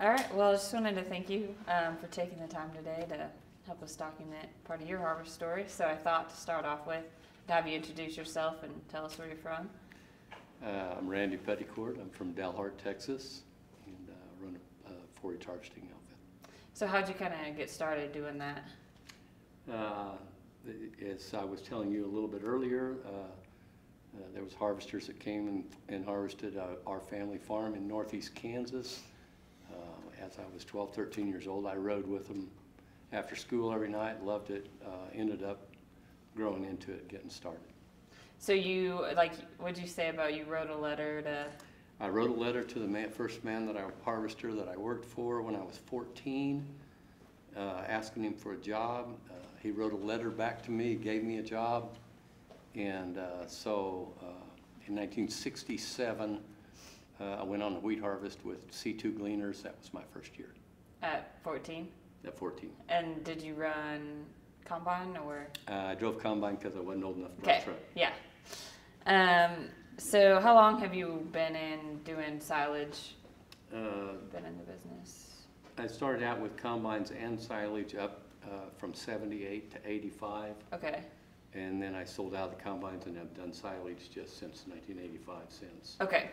All right. Well, I just wanted to thank you um, for taking the time today to help us document part of your harvest story. So I thought to start off with, to have you introduce yourself and tell us where you're from. Uh, I'm Randy Peddicord. I'm from Dalhart, Texas, and uh, run a uh, 4-H harvesting outfit. So how'd you kind of get started doing that? Uh, As I was telling you a little bit earlier, uh, uh, there was harvesters that came and, and harvested uh, our family farm in northeast Kansas. As I was 12, 13 years old, I rode with them after school every night, loved it, uh, ended up growing into it, getting started. So you like, what'd you say about you wrote a letter to? I wrote a letter to the man, first man that I harvester that I worked for when I was 14, uh, asking him for a job. Uh, he wrote a letter back to me, gave me a job, and uh, so uh, in 1967, uh, I went on a wheat harvest with C2 Gleaners. That was my first year At 14? at 14. And did you run combine or? Uh, I drove combine because I wasn't old enough to drive truck. yeah. Um, so how long have you been in doing silage? Uh, Been in the business? I started out with combines and silage up uh, from 78 to 85. Okay, And then I sold out the combines and have done silage just since 1985 since. okay.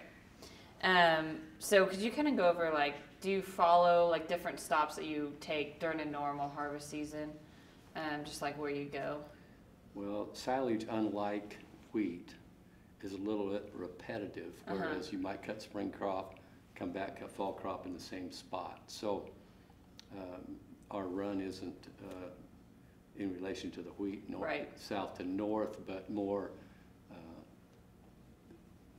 Um, so could you kind of go over like, do you follow like different stops that you take during a normal harvest season? Um, just like where you go? Well, silage, unlike wheat, is a little bit repetitive, Uh-huh. whereas you might cut spring crop, come back, cut fall crop in the same spot. So um, our run isn't uh, in relation to the wheat, north, Right. south to north, but more, uh,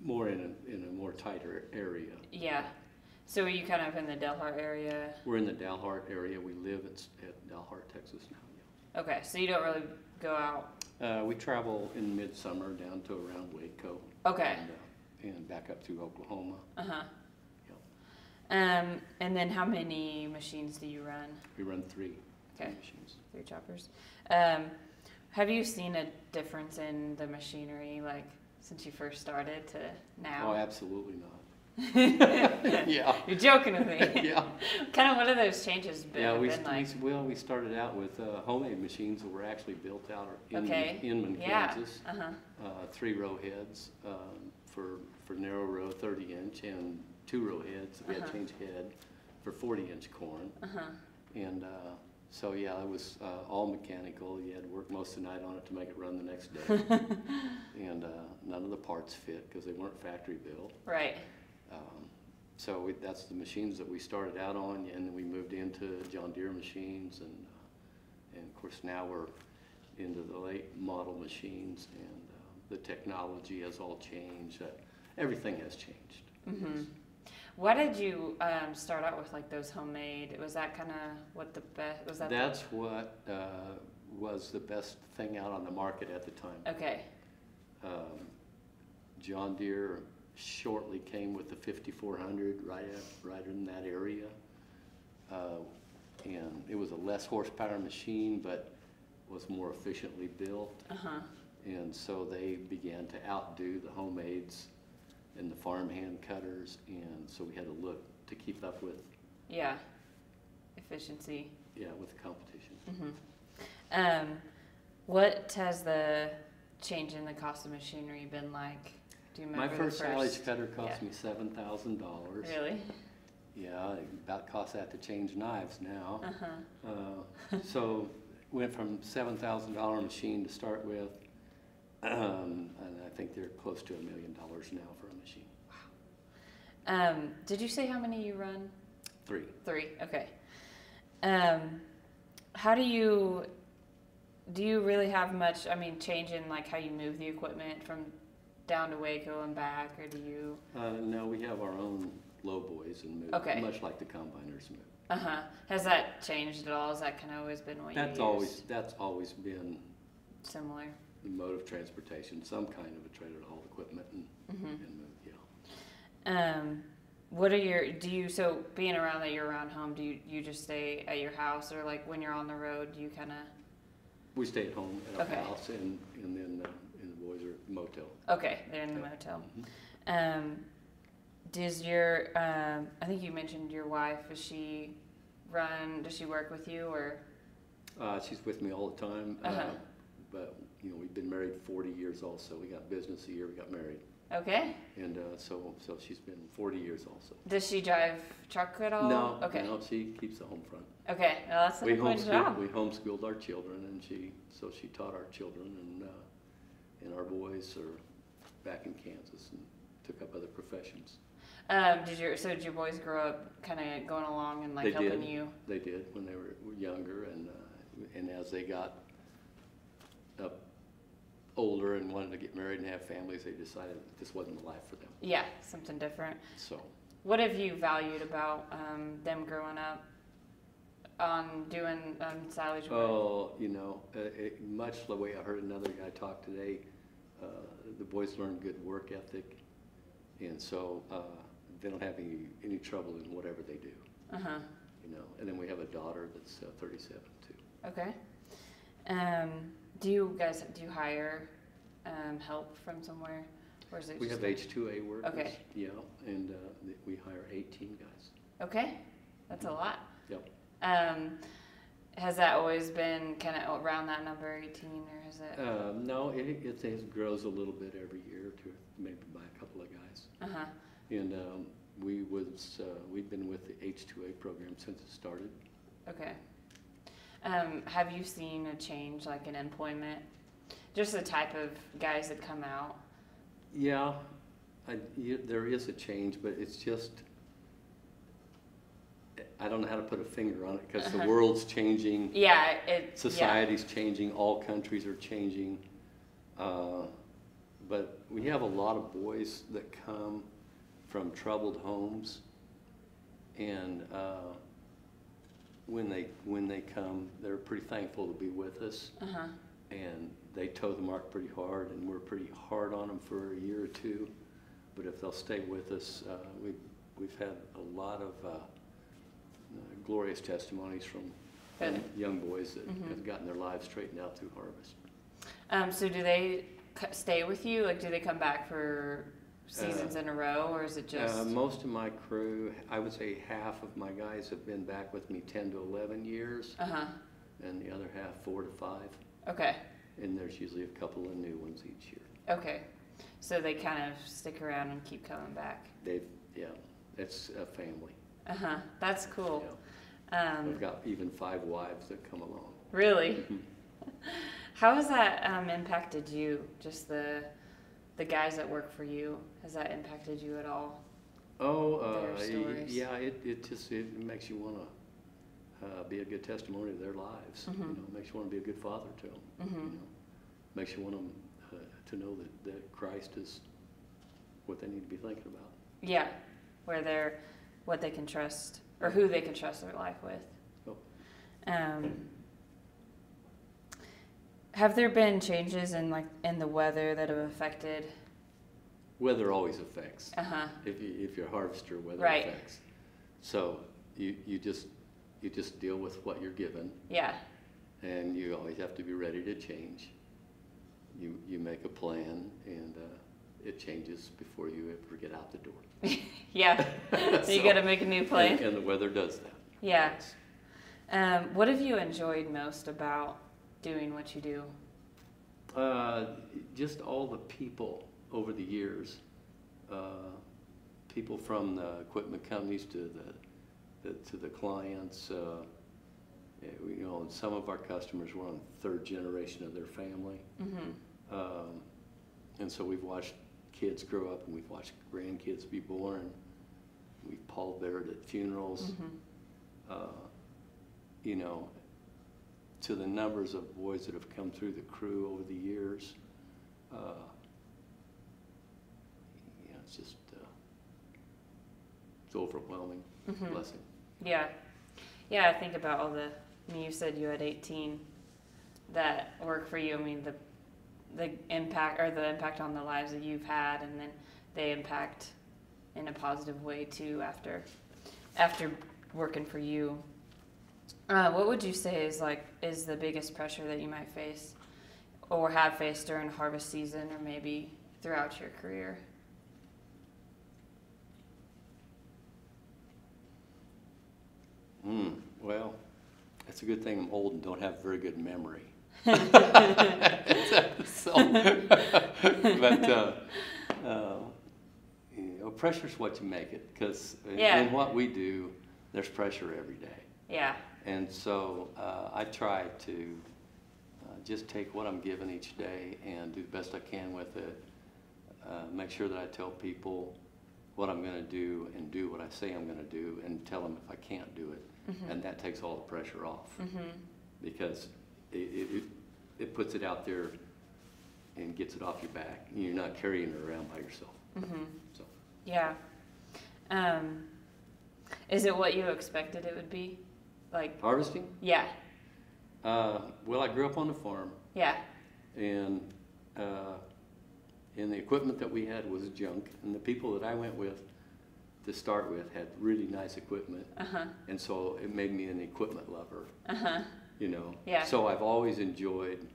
more in a, in a more tighter area. Yeah. So are you kind of in the Dalhart area? We're in the Dalhart area. We live at, at Dalhart, Texas now. yeah. Okay, so you don't really go out. Uh, we travel in midsummer down to around Waco. Okay. And, uh, and back up through Oklahoma. Uh huh. Um, and then how many machines do you run? We run three Okay. machines. Three choppers. Um, have you seen a difference in the machinery, like since you first started to now? Oh, absolutely not. Yeah, You're joking with me. yeah. kind of what have those changes been, Yeah, we, been like? we, well, we started out with uh, homemade machines that were actually built out in Okay. Inman, Yeah. Kansas. Uh huh. Uh, three row heads, um, for, for narrow row thirty inch and two row heads. We had Uh-huh. to change head for forty inch corn. Uh huh. And uh, so, yeah, it was uh, all mechanical. You had to work most of the night on it to make it run the next day. and uh, none of the parts fit because they weren't factory built. Right. Um, so we, that's the machines that we started out on, and then we moved into John Deere machines, and uh, and of course now we're into the late model machines, and uh, the technology has all changed. Uh, everything has changed. Mm-hmm. Why did you um, start out with like those homemade? Was that kind of what the best? Was that? the- That's what uh, was the best thing out on the market at the time. okay. Um, John Deere shortly came with the 5400 right at, right in that area. Uh, And it was a less horsepower machine, but was more efficiently built. Uh huh. And so they began to outdo the homemades and the farmhand cutters. And so we had to look to keep up with, Yeah. Efficiency. yeah, with the competition. Mm-hmm. Um, what has the change in the cost of machinery been like? Do you My remember first the silage first? cutter cost me $7,000. Really? Yeah, it about costs that to change knives now. Uh huh. Uh, So went from seven thousand dollar machine to start with, um, and I think they're close to a million dollars now for a machine. Wow. Um, did you say how many you run? Three. Three. Okay. Um, how do you do? You really have much? I mean, change in like how you move the equipment from down to Waco and back, or do you? Uh, no, we have our own low boys and move, Okay. much like the combiners move. Uh huh. Has that changed at all? Has that kind of always been what you That's always, that's always been similar. The mode of transportation, some kind of a trailer to haul equipment and, Mm-hmm. and move, yeah. Um, what are your? Do you so being around that you're around home? Do you you just stay at your house, or like when you're on the road, do you kind of? We stay at home at our Okay. house and, and then, uh, and the boys are at motel. Okay, they're in the Yeah. motel. Mhm. Um, does your um, I think you mentioned your wife. Is she run? Does she work with you or? Uh, she's with me all the time, uh, Uh-huh. but, you know, we've been married forty years also. We got business a year, we got married. Okay. And, uh, so, so she's been forty years also. Does she drive truck at all? No, Okay. no, she keeps the home front. Okay. Well, that's We important homeschooled, job. we homeschooled our children and she, so she taught our children and, uh, and our boys are back in Kansas and took up other professions. Um, did your so did your boys grow up kind of going along and like They helping did. you? They did when they were were younger and, uh, and as they got up older and wanted to get married and have families, they decided this wasn't the life for them. Yeah, something different. So, What have you valued about um, them growing up on doing um, silage work? oh, you know, uh, it, much the way I heard another guy talk today, uh, the boys learn good work ethic. And so, uh, they don't have any, any trouble in whatever they do, Uh huh. you know. And then we have a daughter that's uh, thirty-seven too. Okay. Um, do you guys do you hire um, help from somewhere, or is it We just have H two A workers. Okay. Yeah, and, uh, we hire eighteen guys. okay? That's a lot. Yep. Um, has that always been kind of around that number, eighteen, or is it? Uh, no, it, it, it grows a little bit every year to maybe by a couple of guys. Uh huh. And, um, we was, uh, we've been with the H two A program since it started. Okay. Um, have you seen a change, like in employment? Just the type of guys that come out. Yeah, I, you, there is a change, but it's just, I don't know how to put a finger on it, because the Uh-huh. world's changing, Yeah, it. society's changing, all countries are changing. Uh, But we have a lot of boys that come from troubled homes, and, uh, when they, when they come, they're pretty thankful to be with us. Uh huh. and they toe the mark pretty hard, and we're pretty hard on them for a year or two. But if they'll stay with us, uh, we've, we've had a lot of uh, glorious testimonies from Good. young boys that Mhm. have gotten their lives straightened out through Harvest. Um, so do they c- stay with you? Like, do they come back for seasons in a row, or is it just? Uh, most of my crew, I would say half of my guys have been back with me ten to eleven years, uh huh. and the other half four to five. Okay. And there's usually a couple of new ones each year. Okay. So they kind of stick around and keep coming back. They've, yeah, it's a family. Uh huh. That's cool. Yeah. Um, I've got even five wives that come along. really. How has that um, impacted you? Just the the guys that work for you. Has that impacted you at all? Oh, uh, yeah, it, it just, it makes you wanna, uh, be a good testimony of their lives. You Mhm. know, makes you wanna be a good father to them. Mm-hmm. Makes you want them, uh, to know that, that Christ is what they need to be thinking about. Yeah, where they're what they can trust or who they can trust their life with. Oh. Um, have there been changes in like in the weather that have affected? Weather always affects. Uh huh. If you, if you're a harvester, weather Right. affects. So you, you just, you just deal with what you're given, Yeah. and you always have to be ready to change. You, you make a plan, and, uh, it changes before you ever get out the door. Yeah. so you got to make a new plan. And, and the weather does that. Yeah. Um, what have you enjoyed most about doing what you do? Uh, just all the people over the years, uh, people from the equipment companies to the, the to the clients. Uh, you know, and some of our customers were on third generation of their family, Mm-hmm. um, and so we've watched kids grow up, and we've watched grandkids be born. We've pallbeared at funerals. Mm-hmm. uh, you know, to the numbers of boys that have come through the crew over the years. Uh, yeah, it's just, uh, it's overwhelming Mm-hmm. blessing. Yeah. Yeah, I think about all the, I mean, you said you had 18 that work for you. I mean, the the impact or the impact on the lives that you've had and then they impact in a positive way too after after working for you. Uh, what would you say is like is the biggest pressure that you might face, or have faced during harvest season, or maybe throughout your career? Hmm, well, that's a good thing I'm old and don't have very good memory. so, but uh, uh, you know, pressure's what you make it because yeah. in, in what we do, there's pressure every day. Yeah and so uh, I try to uh, just take what I'm given each day and do the best I can with it. Uh, make sure that I tell people what I'm going to do and do what I say I'm going to do, and tell them if I can't do it, and that takes all the pressure off Mhm. because it, it, it- it puts it out there and gets it off your back. You're not carrying it around by yourself. Mhm. So Yeah. Um, is it what you expected it would be? Like, harvesting. yeah, Uh, well, I grew up on the farm, yeah, and uh, and the equipment that we had was junk, and the people that I went with to start with had really nice equipment, uh huh, and so it made me an equipment lover. uh huh, You know. Yeah. So I've always enjoyed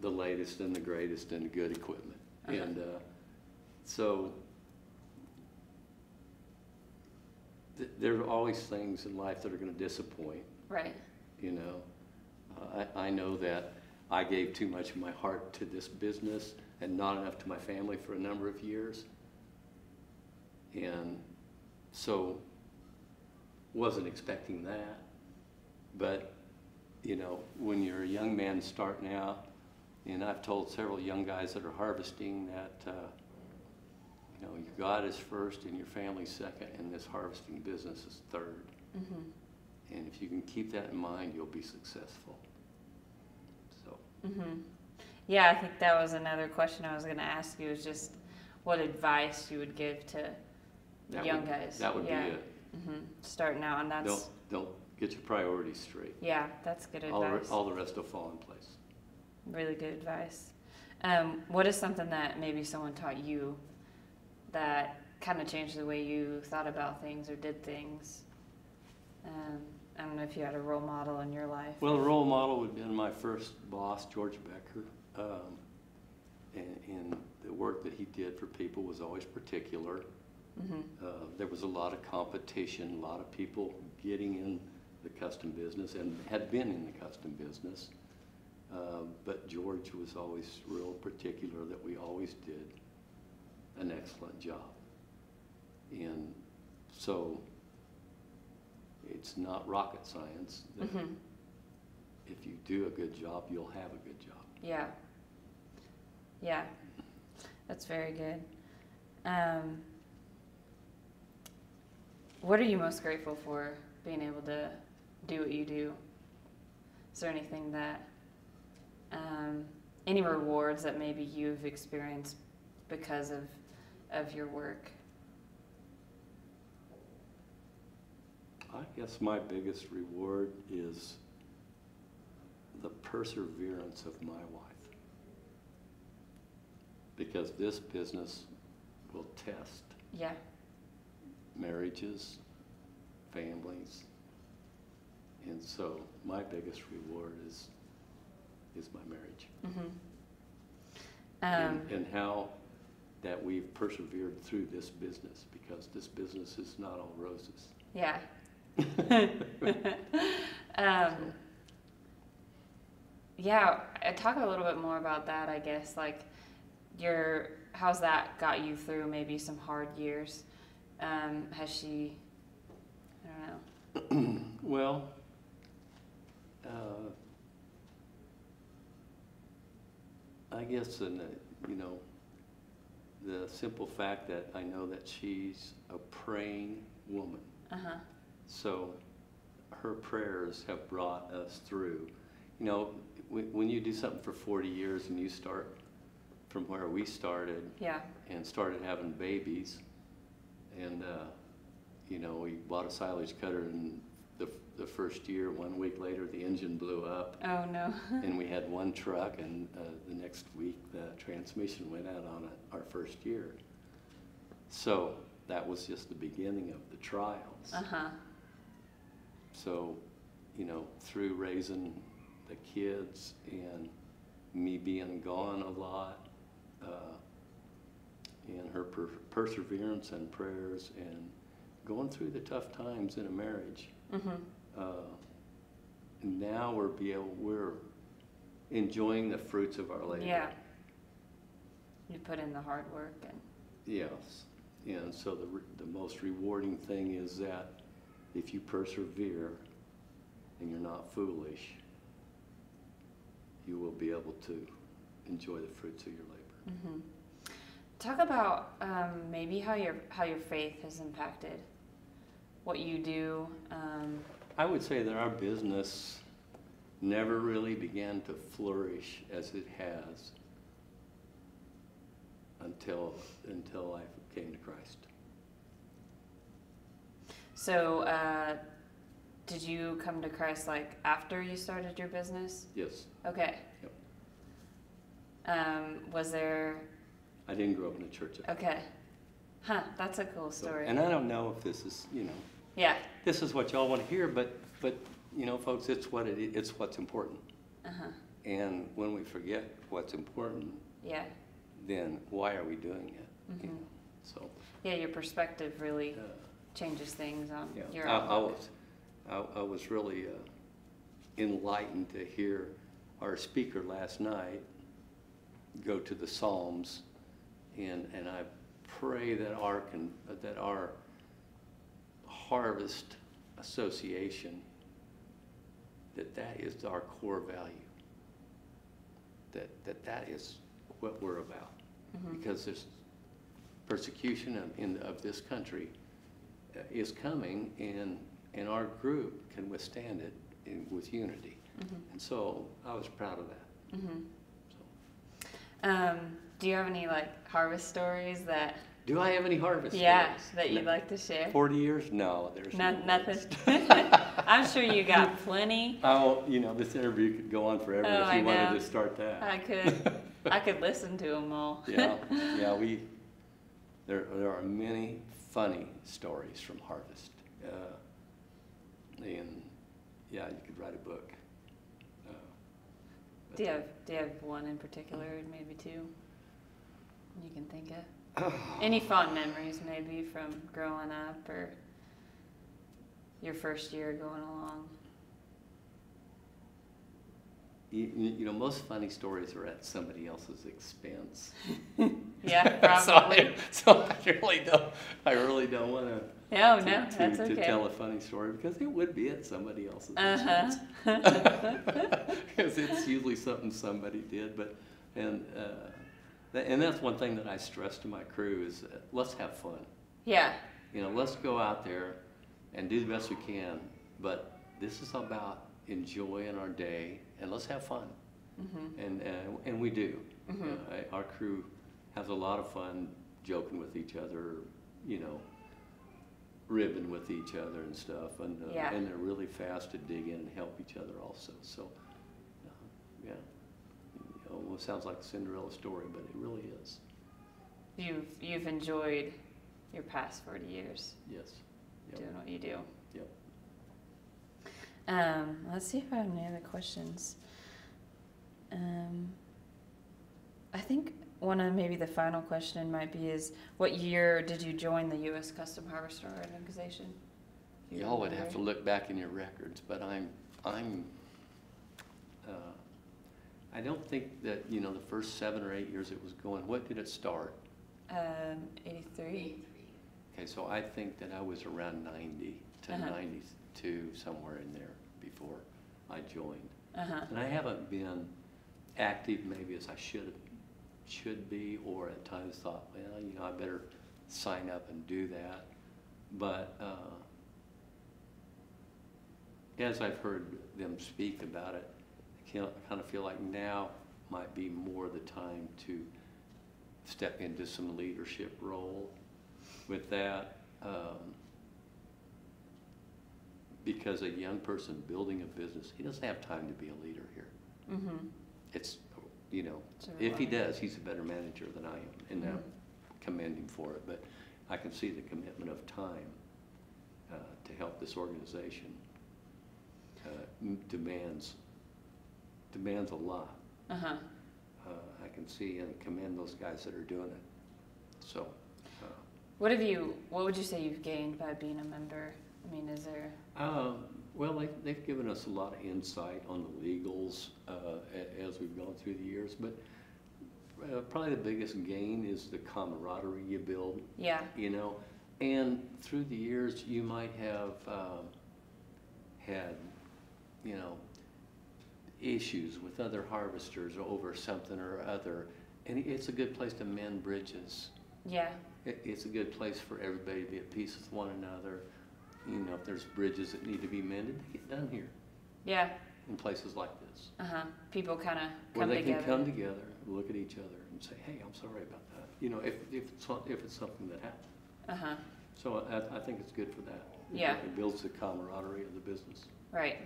the latest and the greatest and good equipment, Uh-huh. and uh, so th- there are always things in life that are going to disappoint. right, You know, uh, I, I know that I gave too much of my heart to this business and not enough to my family for a number of years. And so wasn't expecting that. But, you know, when you're a young man starting out, and I've told several young guys that are harvesting that, uh, you know, your God is first and your family second, and this harvesting business is third. mhm, And if you can keep that in mind, you'll be successful. So, mhm. Yeah, I think that was another question I was going to ask you. Is just what advice you would give to that young would, guys? that would yeah. be it. hmm Starting out, and that's Don't, don't get your priorities straight. yeah, that's good All, advice. re- all the rest will fall in place. Really good advice. Um, what is something that maybe someone taught you that kind of changed the way you thought about things or did things? Um, I don't know if you had a role model in your life. Well, a role model would have been my first boss, George Becker. Um, and, and the work that he did for people was always particular. hmm Uh, there was a lot of competition, a lot of people getting in the custom business and had been in the custom business. Uh, but George was always real particular that we always did an excellent job. And so it's not rocket science. that hmm If you do a good job, you'll have a good job. Yeah. Yeah. That's very good. Um, what are you most grateful for being able to do what you do? Is there anything that, um, any rewards that maybe you've experienced because of, of your work? I guess my biggest reward is the perseverance of my wife. Because this business will test Yeah. marriages, families. And so my biggest reward is, is my marriage. hmm And, Um, and how that we've persevered through this business, because this business is not all roses. yeah. um, yeah, talk a little bit more about that. I guess like your how's that got you through maybe some hard years. Um, has she? I don't know. Well, uh, I guess, in the, you know, the simple fact that I know that she's a praying woman. Uh huh. So her prayers have brought us through. You know, when, when you do something for 40 years and you start from where we started Yeah. and started having babies, and, uh, you know, we bought a silage cutter and the, first year, one week later, the engine blew up Oh no. and we had one truck and uh, the next week the transmission went out on it, our first year. So that was just the beginning of the trials. Uh huh. So, you know, through raising the kids and me being gone a lot, uh, and her per- perseverance and prayers and going through the tough times in a marriage, Mm-hmm. Uh, Now we're be able, we're enjoying the fruits of our labor. Yeah. You put in the hard work and Yes, and so the, re- the most rewarding thing is that if you persevere and you're not foolish, you will be able to enjoy the fruits of your labor. hmm talk about um, maybe how your how your faith has impacted what you do. Um, I would say that our business never really began to flourish as it has until, until I came to Christ. so, uh, did you come to Christ like after you started your business? Yes, Okay. Yep. Um, was there? I didn't grow up in a church. Okay. Huh. That's a cool So- story. And I don't know if this is, you know, yeah. this is what y'all want to hear, but, but, you know, folks, it's what it, it's what's important. Uh huh. And when we forget what's important, Yeah. then why are we doing it? You Mhm. know, So, Yeah. Your perspective really uh, changes things on yeah, your. I, I was, I, I was really uh, enlightened to hear our speaker last night go to the Psalms, and, and I pray that our, con- that our Harvest Association, that that is our core value. That, that that is what we're about. Mhm. Because there's persecution of, in, of this country uh, is coming, and, and our group can withstand it in, with unity. Mhm. And so I was proud of that. Mhm. So, Um, do you have any like harvest stories that? Do I have any harvest? Yeah, stories? that you'd like to share. Forty years? No, there's No, no nothing. I'm sure you got plenty. Oh, you know, this interview could go on forever Oh, if I you wanted know. to start that. I could, I could listen to them all. yeah, yeah, we, there, there are many funny stories from Harvest. Uh, and, yeah, you could write a book. Uh, Do you have, do you have one in particular, maybe two? You can think of any fond memories, maybe from growing up or your first year going along. You, you know, most funny stories are at somebody else's expense. Yeah, So I- probably. So I really don't, I really don't want to. Oh no, that's To okay. tell a funny story, because it would be at somebody else's Uh expense. Because it's usually something somebody did, but, and, uh, and that's one thing that I stress to my crew is, uh, let's have fun. Yeah. You know, let's go out there and do the best we can, but this is about enjoying our day, and let's have fun. Mm -hmm. And, uh, and we do. Mm -hmm. Uh, I- Our crew has a lot of fun joking with each other, you know, ribbing with each other and stuff, and, uh, Yeah. and they're really fast to dig in and help each other also, so, uh, yeah. It sounds like the Cinderella story, but it really is, You've you've enjoyed your past forty years yes. Yep. doing what you do. Yep. Um, let's see if I have any other questions. Um, I think one of maybe the final question might be is what year did you join the U.S. Custom Harvester Organization? You Y'all would have to look back in your records, but I'm, I'm, I don't think that, you know, the first seven or eight years it was going, what did it start? Um, eighty-three. Okay, so I think that I was around ninety to Uh-huh. ninety-two, somewhere in there before I joined. Uh huh. And I haven't been active maybe as I should, should be, or at times thought, well, you know, I better sign up and do that. But, uh, as I've heard them speak about it, kind of, kind of feel like now might be more the time to step into some leadership role with that. Um, because a young person building a business, he doesn't have time to be a leader here. Mm-hmm. It's, you know, if he does, he's a better manager than I am, and I Mhm. commend him for it, but I can see the commitment of time uh, to help this organization uh, demands, demands a lot. Uh huh. Uh, I can see and commend those guys that are doing it, so. uh, What have you? What would you say you've gained by being a member I mean, is there? Um, Well, they, they've given us a lot of insight on the legals uh, as we've gone through the years, but uh, probably the biggest gain is the camaraderie you build, Yeah. you know? And through the years, you might have um, had, you know, issues with other harvesters over something or other, and it's a good place to mend bridges. Yeah. It, it's a good place for everybody to be at peace with one another. You know, if there's bridges that need to be mended, they get done here Yeah. in places like this. Uh huh. People kind of Where they together. can come together, look at each other and say, hey, I'm sorry about that. You know, if, if it's, if it's something that happened. Uh huh. So I, I think it's good for that. Yeah. It builds the camaraderie of the business. Right.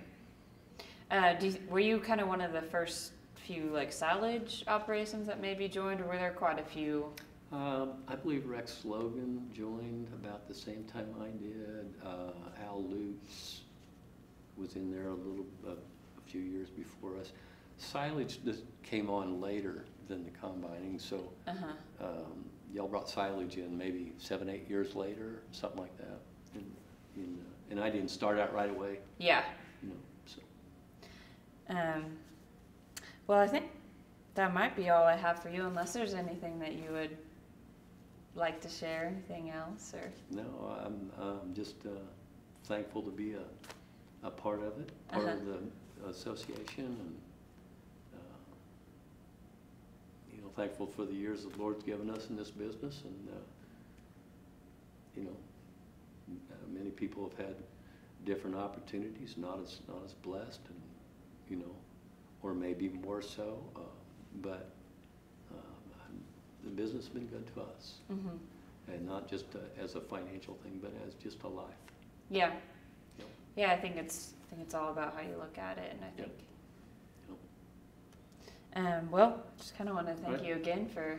Uh, do you, were you kind of one of the first few like silage operations that maybe joined, or were there quite a few? Um, I believe Rex Logan joined about the same time I did. Uh, Al Lutz was in there a little, uh, a few years before us. Silage just came on later than the combining, so, Uh huh. um, y'all brought silage in maybe seven, eight years later, something like that. And, and, uh, and I didn't start out right away, Yeah. you know. Um, well, I think that might be all I have for you, unless there's anything that you would like to share. Anything else, or No, I'm, I'm just uh, thankful to be a, a part of it, part of the association, and, uh, you know, thankful for the years the Lord's given us in this business, and, uh, you know, uh, many people have had different opportunities, not as, not as blessed, and, you know, or maybe more so, uh, but um, the business has been good to us. mm-hmm. And not just uh, as a financial thing, but as just a life. yeah, Yep. yeah. I think it's I think it's all about how you look at it, and I think. Yep. think. Um, well, just kind of want to thank Right. you again for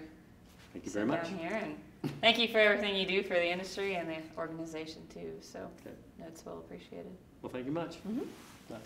Thank you very much. down here, and thank you for everything you do for the industry and the organization too. So, Okay. it's well appreciated. Well, thank you much. Mm-hmm. Bye.